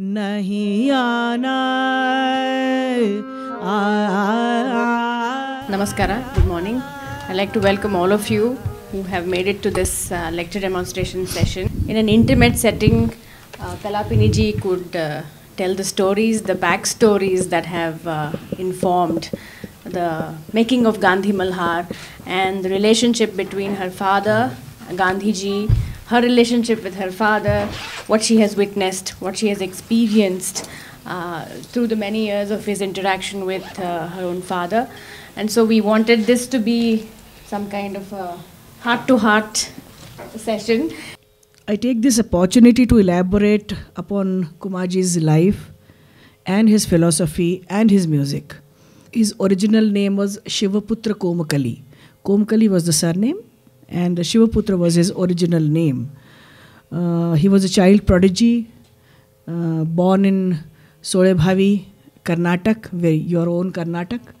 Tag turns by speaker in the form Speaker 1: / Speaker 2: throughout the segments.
Speaker 1: नहीं आना आ, आ, आ,
Speaker 2: Namaskara, good morning. I'd like to welcome all of you who have made it to this uh, lecture demonstration session. In an intimate setting, uh, Kalapini ji could uh, tell the stories, the backstories that have uh, informed the making of Gandhi Malhar and the relationship between her father, Gandhi ji, her relationship with her father, what she has witnessed, what she has experienced uh, through the many years of his interaction with uh, her own father. And so we wanted this to be some kind of a heart to heart session.
Speaker 1: I take this opportunity to elaborate upon Kumarji's life and his philosophy and his music. His original name was Shivaputra Komkali. Komkali was the surname, and Shivaputra was his original name. Uh, he was a child prodigy, uh, born in Sulebhavi, Karnataka, where your own Karnataka,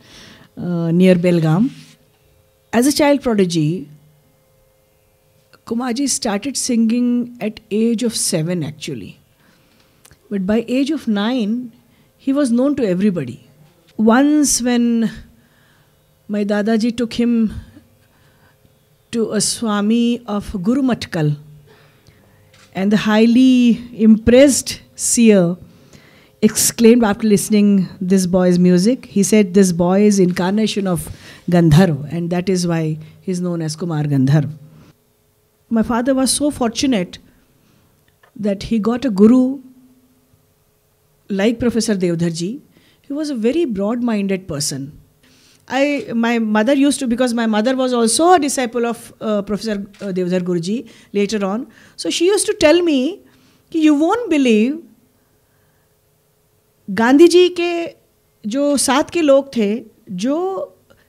Speaker 1: uh, near Belgaum. As a child prodigy, Kumarji started singing at age of 7 actually. But by age of 9, he was known to everybody. Once when my Dadaji took him to a Swami of Guru Matkal, and the highly impressed seer exclaimed after listening this boy's music, he said this boy is incarnation of Gandharv and that is why he is known as Kumar Gandharv. My father was so fortunate that he got a guru like Professor Devdharji. He was a very broad-minded person. I, my mother used to, because my mother was also a disciple of uh, Professor uh, Devdhar Guruji later on. So she used to tell me, you won't believe Gandhi ji के जो साथ के लोग थे जो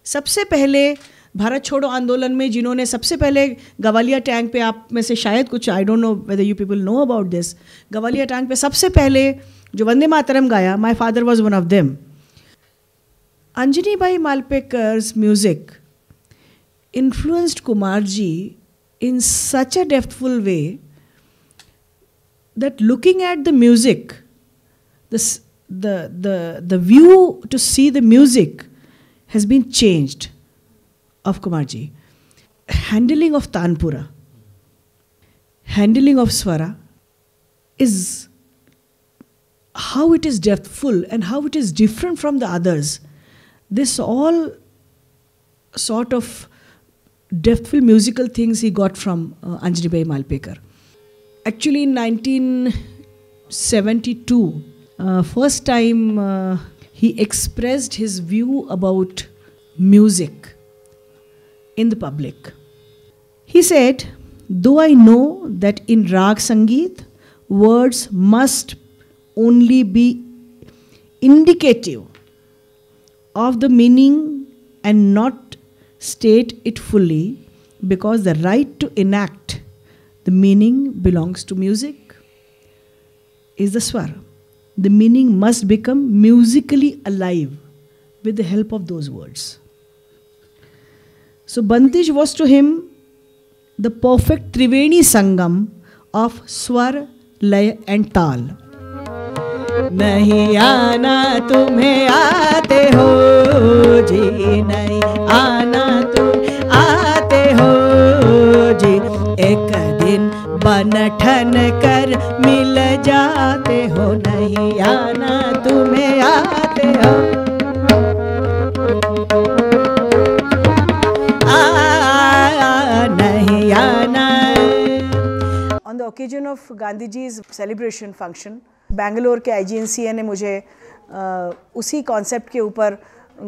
Speaker 1: सबसे पहले भारत छोड़ो आंदोलन में जिन्होंने सबसे पहले गवालिया टैंक पे आप में से शायद कुछ I don't know whether you people know about this Gowalia tank पे सबसे पहले जो वंदे मातरम गाया my father was one of them Anjani Bai Malpekar's music influenced Kumarji in such a depthful way that looking at the music, the, the, the view to see the music has been changed of Kumarji. Handling of Tanpura, handling of Swara is how it is depthful and how it is different from the others. This all sort of depthful musical things he got from uh, Anjani Bai Malpekar. Actually, in 1972, uh, first time uh, he expressed his view about music in the public. He said, Though I know that in Rag Sangeet, words must only be indicative of the meaning and not state it fully because the right to enact the meaning belongs to music is the swar the meaning must become musically alive with the help of those words so bandish was to him the perfect triveni sangam of swar lay and tal नहीं आना तुम्हें आते हो मिल जाते हो नहीं आना तुम्हें आते हो। On the occasion of Gandhi ji's celebration function, Bangalore के आईजीएनसीए ने मुझे आ, उसी कॉन्सेप्ट के ऊपर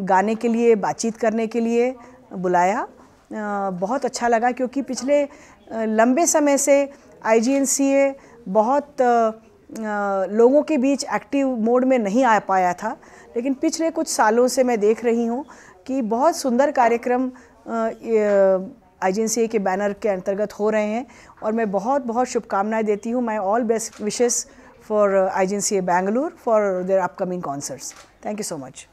Speaker 1: गाने के लिए बातचीत करने के लिए बुलाया। आ, बहुत अच्छा लगा क्योंकि पिछले लंबे समय से आईजीएनसीए बहुत लोगों के बीच एक्टिव मोड में नहीं आ पाया था लेकिन पिछले कुछ सालों से मैं देख रही हूँ कि बहुत सुंदर कार्यक्रम आई के बैनर के अंतर्गत हो रहे हैं और मैं बहुत बहुत शुभकामनाएँ देती हूँ my all best wishes uh, IGNCA Bangalore for their upcoming concerts. Thank you so much.